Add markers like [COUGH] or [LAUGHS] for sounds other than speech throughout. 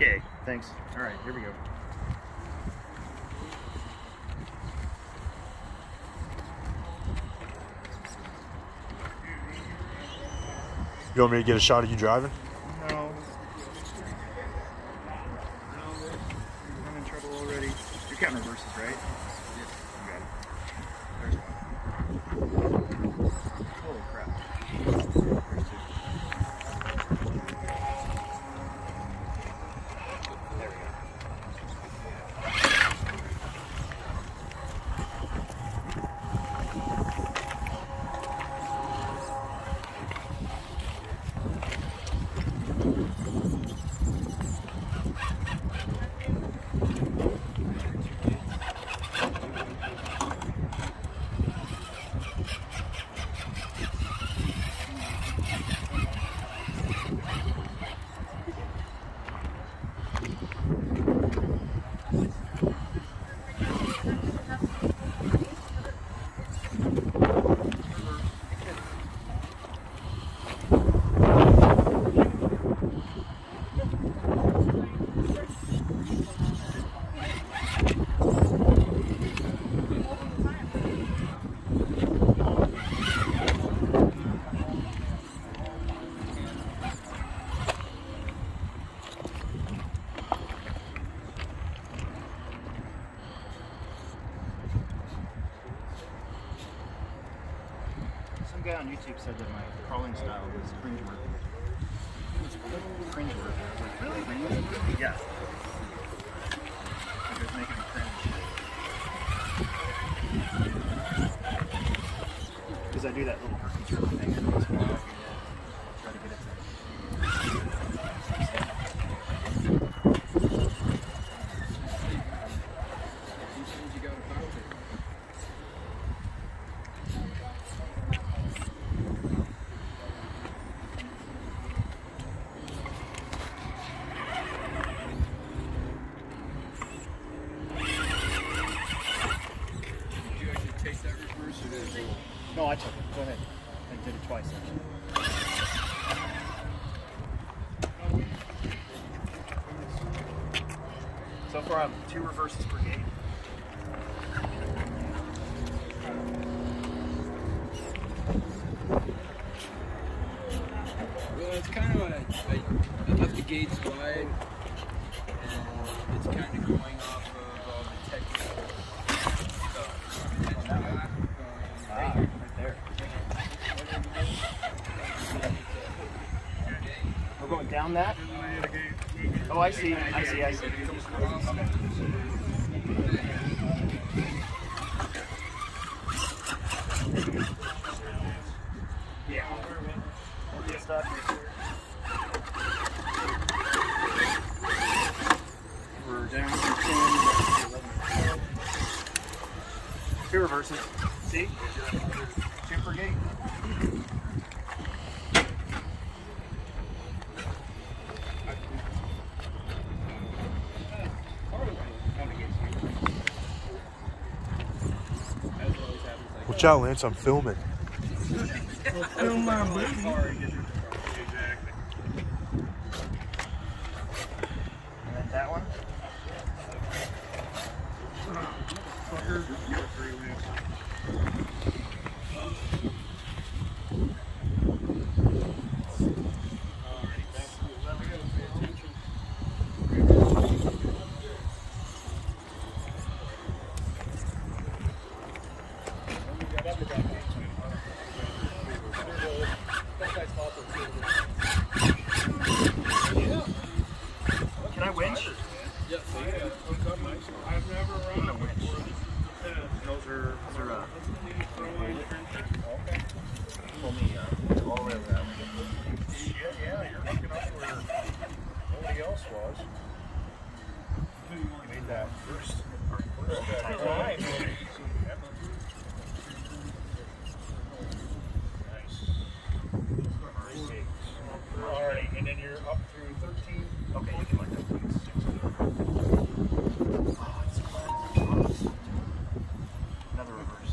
Yay, thanks. All right, here we go. You want me to get a shot of you driving? No. I'm in trouble already. You're counting reverses, right? You got it. There's one. Holy crap. There's two. There we go. Some guy on YouTube said that my crawling style was cringeworthy. Cringeworthy. I was like, really? Cringeworthy? Yeah. It was making me cringe. Because I do that little herky jerky thing every once in a while. Try to get it to. Did you actually take that reverse or did it roll? No, I took it. Go ahead. I did it twice actually. So far, I'm two reverses per gate. Well, it's kind of a, I, I left the gates wide, and it's kind of going off of all the technical stuff. And it's not going Ah, right there. We're going down that? Oh, I see. I see. I see. Yeah. Good stuff. We're down to 10. Two reverses. See? Two per gate. Watch out, Lance. I'm filming. And then that one. Can I winch? I've never run a winch. Those are, those are, uh, okay. Pull me, uh, all the way over that way. Shit, yeah, you're hooking up where nobody else was. You made that first, first uh, time. Yep. Nice. Great. Alrighty, and then you're up through 13. Okay, you can like that, please. Oh, it's so Another reverse.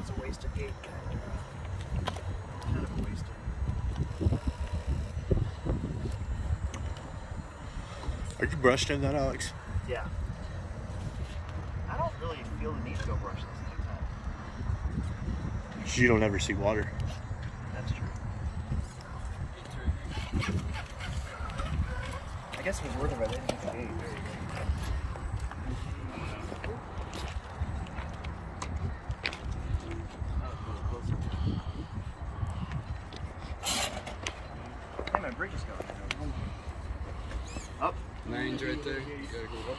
it's a wasted gate. Kind of wasted. Are you brushed in that, Alex? Yeah. I don't really feel the need to go brush this thing up. You don't ever see water. That's true. I guess it was worth it by the end of the gate. Hey, my bridge is going. Up. Lane's right there. You gotta go up.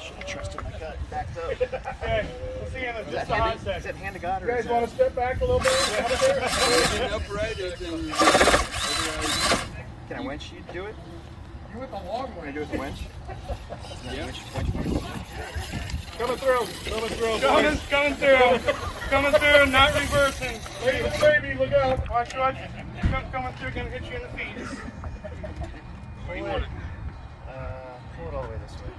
Should have trusted my gut and backed up. Okay, let's see in Is just that, a hot hand, is second. that hand to God or You guys want to step back a little bit? Out of there? [LAUGHS] And upright it and otherwise. Can I winch you do it? You with the long Can I way. do it with the winch? Yeah. Winch, winch, winch. Coming through. Coming through. Coming, coming through. coming through, not reversing. Baby, baby, look out. Watch, watch. Come, coming through, gonna hit you in the feet. What do you want? Uh, pull it all the way this way.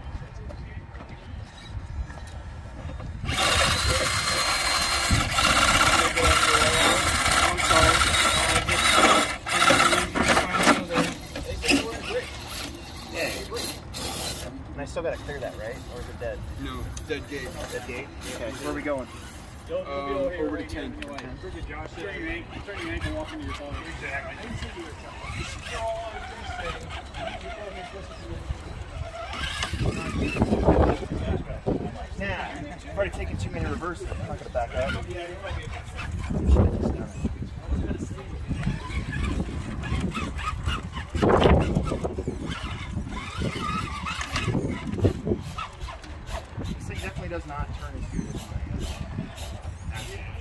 I'm sorry. Yeah. And I still gotta clear that, right? Or is it dead? No, dead gate. Dead gate? Okay, where are we going? You'll, you'll Um, over over right to 10. here. Pretty good, Josh. Turn your ankle, turn your ankle, walk into your phone. Exactly. Now, [LAUGHS] I've already taken too many reverses. I'm not gonna back up. This thing definitely does not turn as good as my,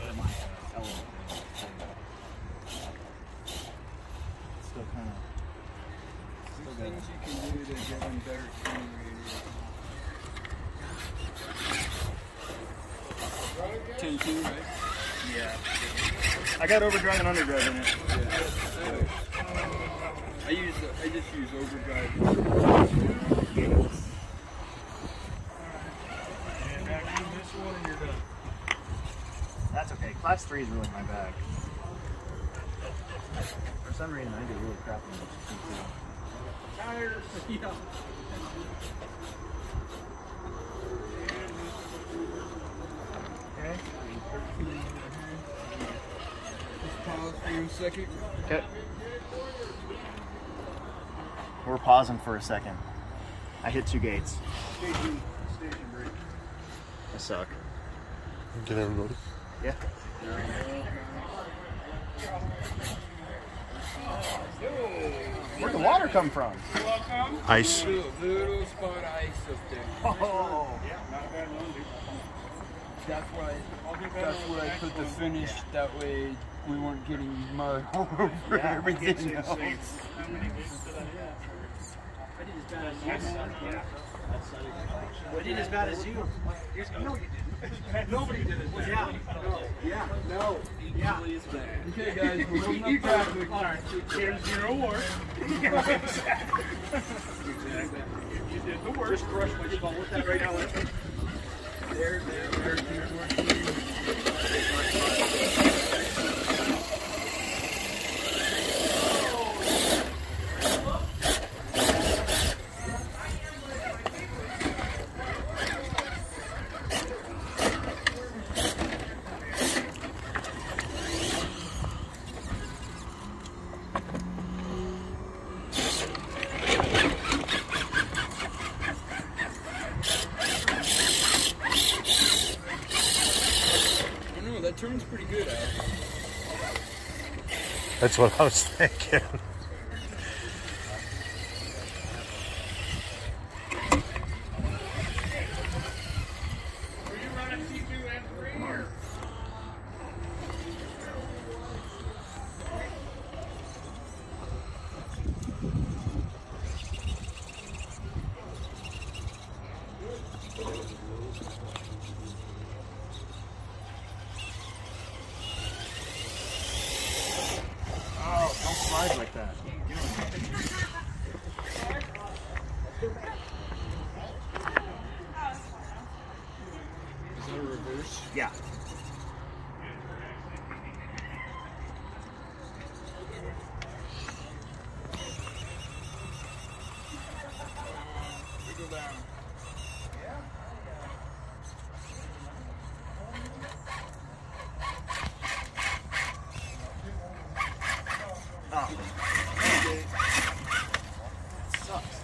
as my uh, element. Still kind of. Things you can do to get them better tuning radius. Ten two, right? Yeah. I got overdrive and underdrive in it. Yeah. I use I just use overdrive. That's okay. Class 3 is really my bag. For some reason, I do really crappy on this. [LAUGHS] Okay. Pause second. Okay. We're pausing for a second. I hit two gates. Station, station break. I suck. Get everybody. Yeah. Where'd the water come from? Welcome. Ice. Little, little spot of ice up there. Oh. Yeah, not a bad one, dude. That's why that's where I put the finish. That way we weren't getting mud all [LAUGHS] over Yeah. everything else. [LAUGHS] How many gates did I have? I did as bad as you. No, you didn't. Nobody did it. Yeah. Yeah. No. Yeah. Okay, guys, we're moving up traffic. All right, here's your award. [LAUGHS] exactly. You did the work. Just crush my phone with that right now. Eh? There, there, there. keep working. I don't know, that turn's pretty good, Al. That's what I was thinking. Were you running TP Oh, don't slide like that. Is that a reverse? Yeah. Wiggle down. Oh. Sucks.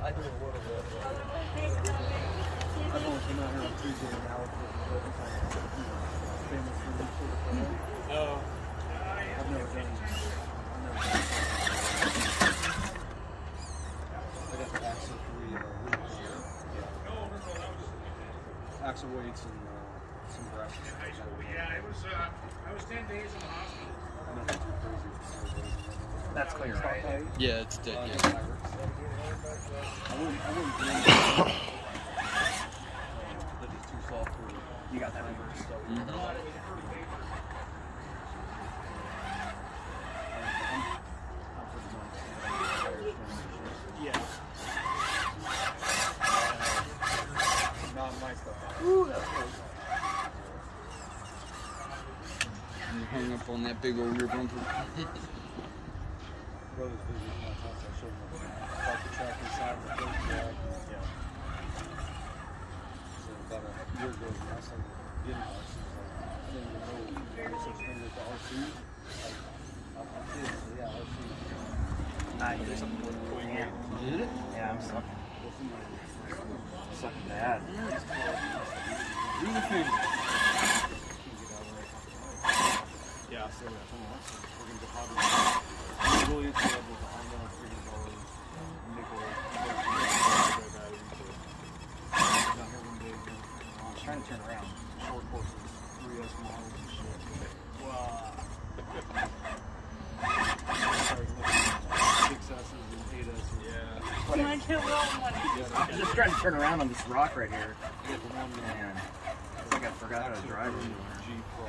I do a little bit. I've only come out here on Tuesday and now it's famous for this sort of thing. Oh. I've never done I've never done I got the Axle 3 uh, weights. Yeah. Axle weights and uh, some brass. Yeah, it was, uh, I was 10 days in the hospital. Nothing too crazy. That's clear, right? Yeah, it's dead. Uh, Yeah. I wouldn't, I wouldn't blame it. That it's too soft for You got that reverse. Yeah. Not my stuff. You on that big old rear bumper. Brothers visited my house. I showed him park the track inside the big drag. Yeah. So about a year ago, when I started getting ours, he was like, I didn't even know there was such thing as the RC. Like, I'm I'm kidding. So yeah, RC. You did something with it. Yeah. Did it? Yeah, I'm sucking. Sucking bad. Through the finger. I'm. Around. short courses, 3S models and shit. Wow. Started looking at six S's and eight S's. Yeah. Can I get I'm just trying to turn around on this rock right here. Man, I think I forgot how to drive it. Jeep crawl.